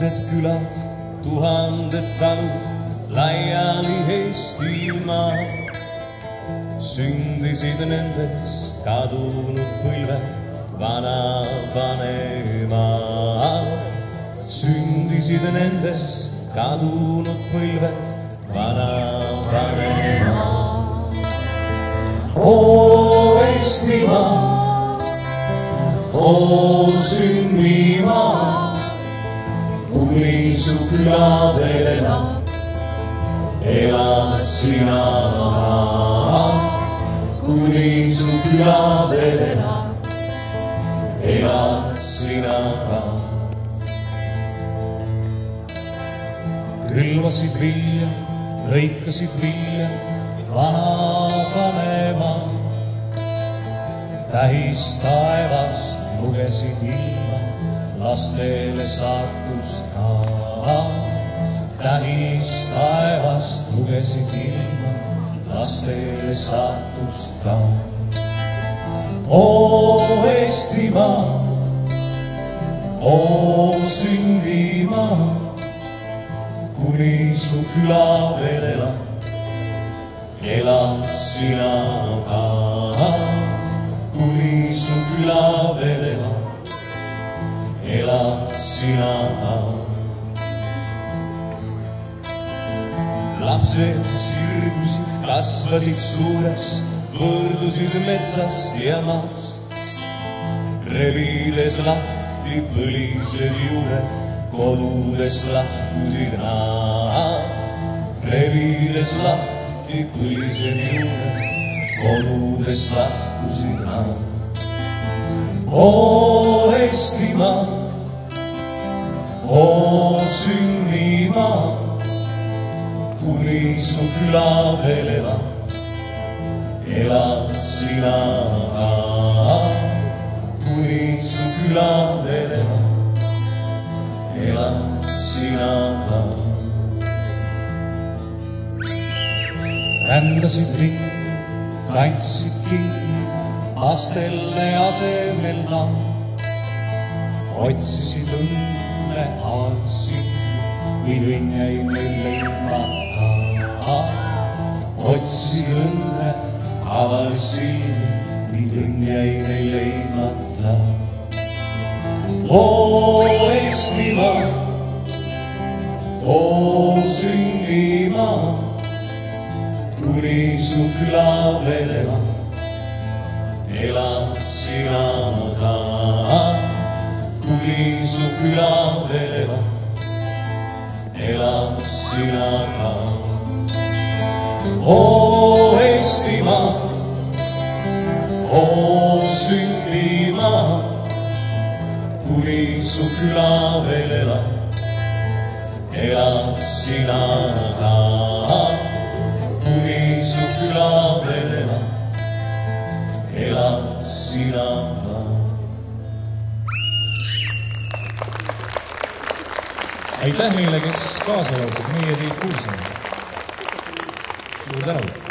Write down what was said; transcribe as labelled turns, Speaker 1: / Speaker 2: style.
Speaker 1: tuhanded külad, tuhanded talud laiali Eestimaal. sündisid nendes kadunud põlved vanavanemaal. sündisid nendes kadunud põlved vanavanemaal. oo Eestimaa, oo sünnimaa, kuni su küla veel elab, elad sina kuni su küla veel elab, elad sina ka. külvasid vilja, lõikasid vilja, vanavanema. Täis taevas lugesid ilma, lastele saatust ka. täis taevast lugesid ilma, lastele saatust ka. oo Eestimaa, oo sünnimaa, kuni su küla veel elab, elad sina ka. Kuni su küla veel elab, elad sina ka. lapsed sirgusid, kasvasid suureks, võrdusid metsast ja maast. rebides lahti põlised juured, kodudest lahkusid nad. rebides lahti põlised juured, kodudest lahkusid nad. Oo Eestimaa, oo sünnimaa kuni su küla veel elab, elad sina ka. kuni su küla veel elab, elad sina ka. rändasid ringi, kandsid kinni, lastele asemel nad. otsisid õnne, avasid, kuid õnn jäi neil leidmata otsisin õnne, avasin, kuid õnn jäi neil leidmata. oo Eestimaa, oo sünnimaa, kuni su küla veel elab, elad sina ka. kuni su küla veel elab, elad sina ka oo Eestimaa, oo sünnimaa, kuni su küla veel elab, elad sina ka. Elad sina ka.
Speaker 2: aitäh neile, kes kaasa laulsid, meie teid kuulsime. suur tänu